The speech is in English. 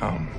Um.